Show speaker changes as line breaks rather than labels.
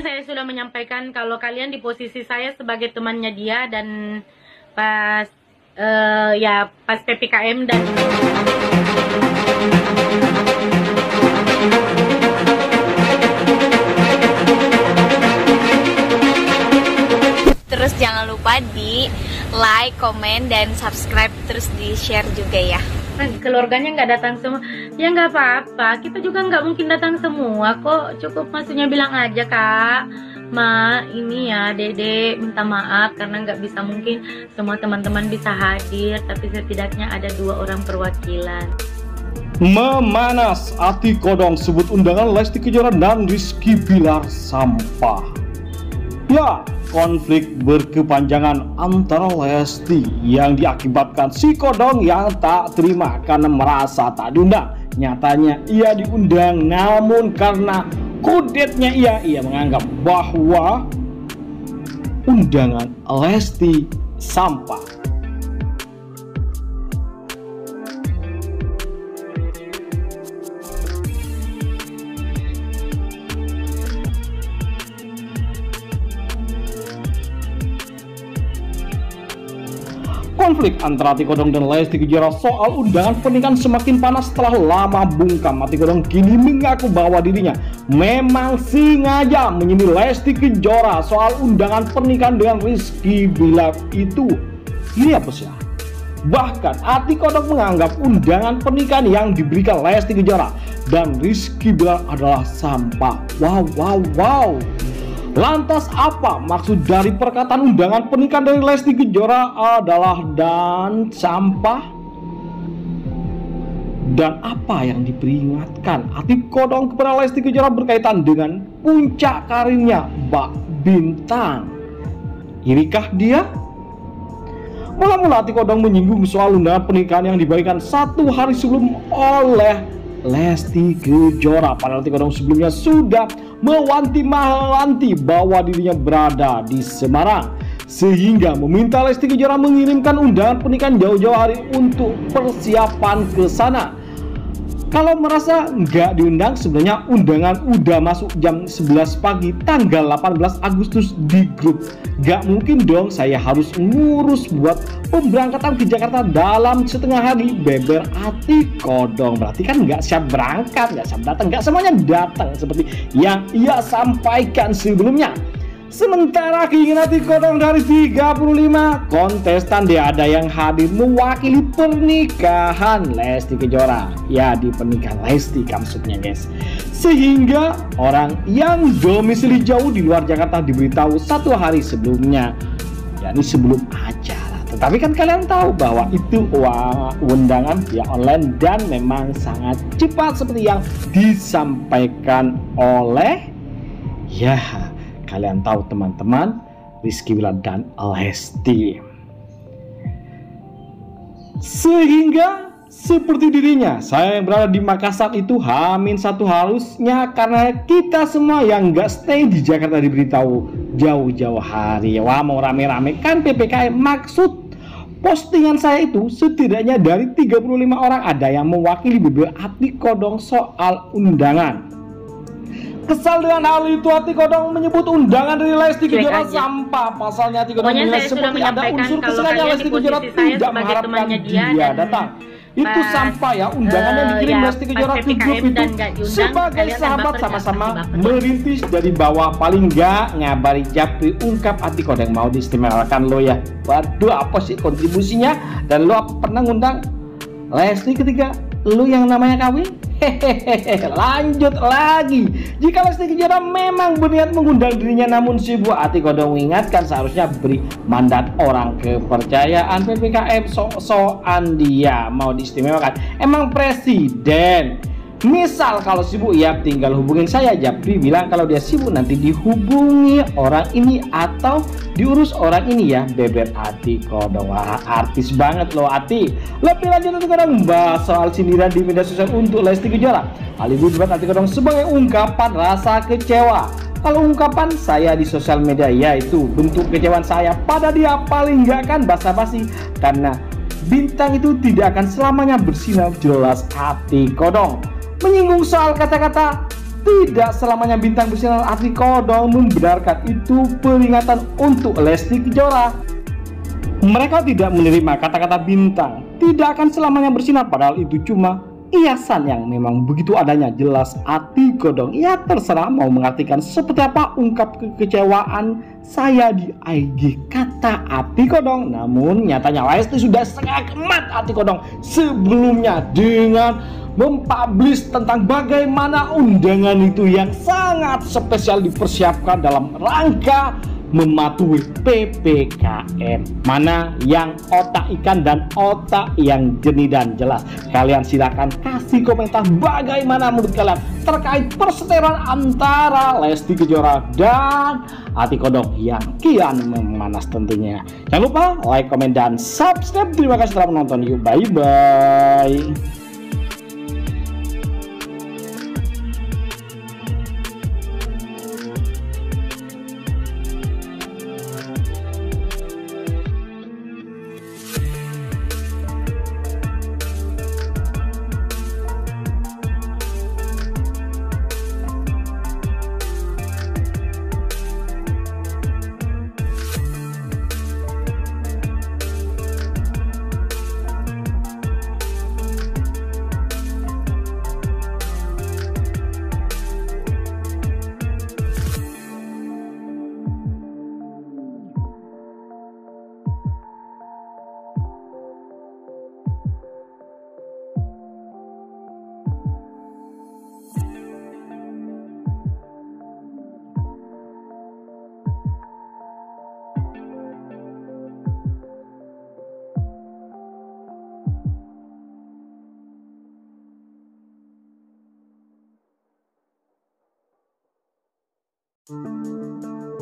saya sudah menyampaikan kalau kalian di posisi saya sebagai temannya dia dan pas eh, ya pas ppkm dan
Terus jangan lupa di like, komen, dan subscribe terus di share juga ya.
Nah, keluarganya nggak datang semua. Ya nggak apa-apa. Kita juga nggak mungkin datang semua kok. Cukup maksudnya bilang aja kak. Ma ini ya dede minta maaf karena nggak bisa mungkin semua teman-teman bisa hadir tapi setidaknya ada dua orang perwakilan.
Memanas Ati Kodong sebut undangan Lesti Kejora dan Rizky Bilar sampah. Ya, konflik berkepanjangan antara Lesti yang diakibatkan si Kodong yang tak terima karena merasa tak diundang. Nyatanya ia diundang namun karena kudetnya ia, ia menganggap bahwa undangan Lesti sampah. Konflik antara Ati Kodong dan Lesti Kejora soal undangan pernikahan semakin panas setelah lama bungkam. Ati Kodong kini mengaku bahwa dirinya memang sengaja menyindir Lesti Kejora soal undangan pernikahan dengan Rizky Bilar itu. Ini apa sih? Bahkan Ati Kodong menganggap undangan pernikahan yang diberikan Lesti Kejora dan Rizky Bilar adalah sampah. Wow, wow, wow. Lantas apa maksud dari perkataan undangan pernikahan dari Lesti Kejora adalah dan sampah? Dan apa yang diperingatkan Ati Kodong kepada Lesti Kejora berkaitan dengan puncak karirnya Mbak Bintang? Irikah dia? Mula-mula Ati Kodong menyinggung soal undangan pernikahan yang dibagikan satu hari sebelum oleh Lesti Kejora Padahal Ati Kodong sebelumnya sudah mewanti-mewanti bahwa dirinya berada di Semarang sehingga meminta Lesti Kejora mengirimkan undangan pernikahan jauh-jauh hari untuk persiapan ke sana. Kalau merasa nggak diundang, sebenarnya undangan udah masuk jam 11 pagi tanggal 18 Agustus di grup. Nggak mungkin dong saya harus ngurus buat pemberangkatan ke Jakarta dalam setengah hari. Beber hati kodong. Berarti kan nggak siap berangkat, nggak siap datang, nggak semuanya datang seperti yang ia sampaikan sebelumnya. Sementara keinginan hati kodong dari 35 kontestan dia ada yang hadir mewakili pernikahan Lesti Kejora. Ya di pernikahan Lesti maksudnya guys. Sehingga orang yang domisili jauh di luar Jakarta diberitahu satu hari sebelumnya yakni sebelum acara. Tetapi kan kalian tahu bahwa itu uang undangan via online dan memang sangat cepat seperti yang disampaikan oleh ya kalian tahu teman-teman Rizky Bilar dan Lesti sehingga seperti dirinya saya yang berada di Makassar itu hamin satu halusnya karena kita semua yang nggak stay di Jakarta diberitahu jauh-jauh hari. Wah mau rame-rame. Kan PPKM maksud postingan saya itu setidaknya dari 35 orang ada yang mewakili bibir Ati Kodong soal undangan Kesal dengan hal itu Ati Kodong menyebut undangan dari Lesti Kejora sampah. Pasalnya Ati Kodong menilai seperti ada unsur
kalian
Lesti Kejora tidak mengharapkan
dia
dia
dan
datang. Itu sampah ya undangan yang
eh,
dikirim
ya,
Lesti Kejora ke grup itu
diundang,
sebagai sahabat sama-sama merintis dari bawah paling enggak ngabari Japri ungkap Ati Kodong mau diistimewakan lo ya. Waduh apa sih kontribusinya dan lo pernah ngundang Lesti ketika lu yang namanya kawin? Hehehe, lanjut lagi. Jika Lesti Kejora memang berniat mengundang dirinya namun sibuk hati kodong mengingatkan seharusnya beri mandat orang kepercayaan PPKM sok-sokan dia mau diistimewakan. Emang presiden Misal kalau sibuk ya tinggal hubungin saya Japri bilang kalau dia sibuk nanti dihubungi orang ini atau diurus orang ini ya. Beber Ati Kodong Wah artis banget loh Ati Lebih lanjut Kodong bahas soal sindiran di media sosial untuk Lesti Kejora. Hal ini dibuat Ati Kodong sebagai ungkapan rasa kecewa. Kalau ungkapan saya di sosial media yaitu bentuk kecewaan saya pada dia paling nggak kan basa-basi karena bintang itu tidak akan selamanya bersinar jelas hati kodong menyinggung soal kata-kata Tidak selamanya bintang bersinar Ati Kodong membenarkan itu peringatan untuk Lesti Kejora. Mereka tidak menerima kata-kata bintang, tidak akan selamanya bersinar padahal itu cuma hiasan yang memang begitu adanya jelas Ati Kodong. Ya terserah mau mengartikan seperti apa ungkap kekecewaan saya di IG kata Ati Kodong. Namun nyatanya Lesti sudah setengah kemat Ati Kodong sebelumnya dengan mempublish tentang bagaimana undangan itu yang sangat spesial dipersiapkan dalam rangka mematuhi PPKM mana yang otak ikan dan otak yang jernih dan jelas. Kalian silahkan kasih komentar bagaimana menurut kalian terkait perseteruan antara Lesti Kejora dan Ati Kodok yang kian memanas tentunya. Jangan lupa like, komen, dan subscribe. Terima kasih telah menonton. Yuk bye bye Música